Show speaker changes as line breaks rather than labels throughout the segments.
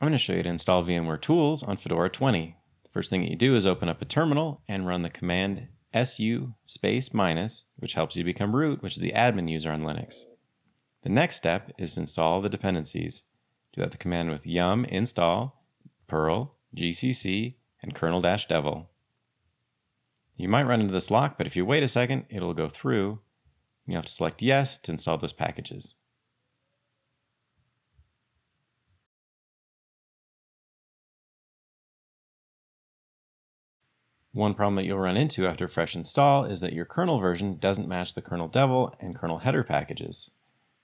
I'm going to show you how to install VMware Tools on Fedora 20. The first thing that you do is open up a terminal and run the command su space minus, which helps you become root, which is the admin user on Linux. The next step is to install the dependencies. Do that the command with yum install perl gcc and kernel-devel. You might run into this lock, but if you wait a second, it'll go through. You have to select yes to install those packages. One problem that you'll run into after fresh install is that your kernel version doesn't match the kernel-devel and kernel header packages.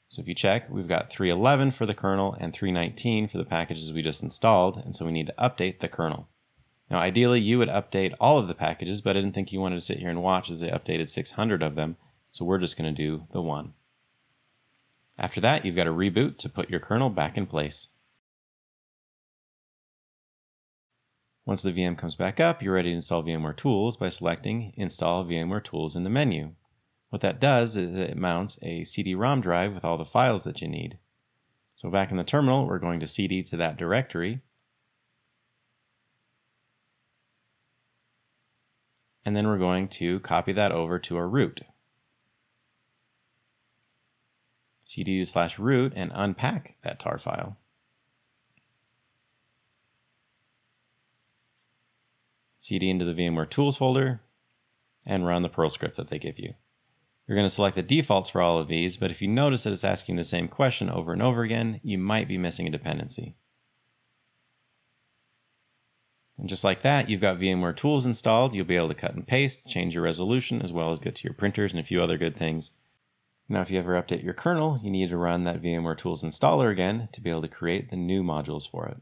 So if you check, we've got 3.11 for the kernel and 3.19 for the packages we just installed, and so we need to update the kernel. Now ideally you would update all of the packages, but I didn't think you wanted to sit here and watch as they updated 600 of them, so we're just going to do the one. After that, you've got to reboot to put your kernel back in place. Once the VM comes back up, you're ready to install VMware Tools by selecting Install VMware Tools in the menu. What that does is it mounts a CD-ROM drive with all the files that you need. So back in the terminal, we're going to CD to that directory. And then we're going to copy that over to our root. cd slash root and unpack that tar file. Cd into the VMware Tools folder, and run the Perl script that they give you. You're going to select the defaults for all of these, but if you notice that it's asking the same question over and over again, you might be missing a dependency. And just like that, you've got VMware Tools installed. You'll be able to cut and paste, change your resolution, as well as get to your printers and a few other good things. Now, if you ever update your kernel, you need to run that VMware Tools installer again to be able to create the new modules for it.